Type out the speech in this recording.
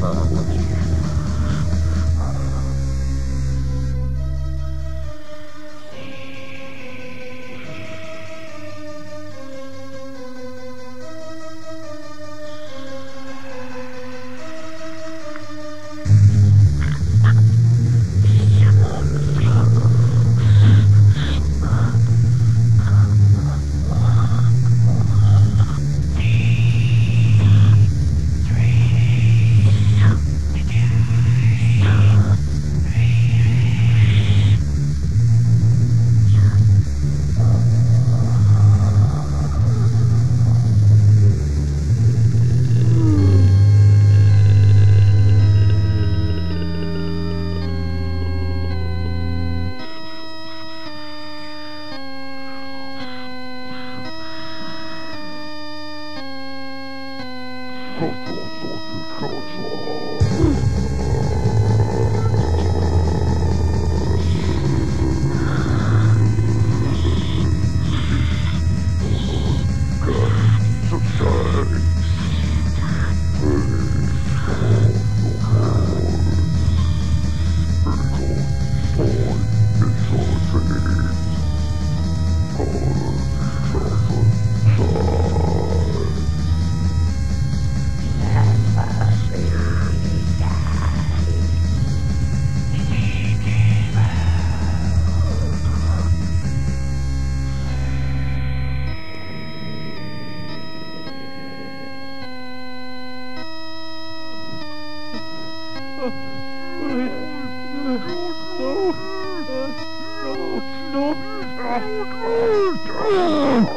ハハハハ。Hey. Oh,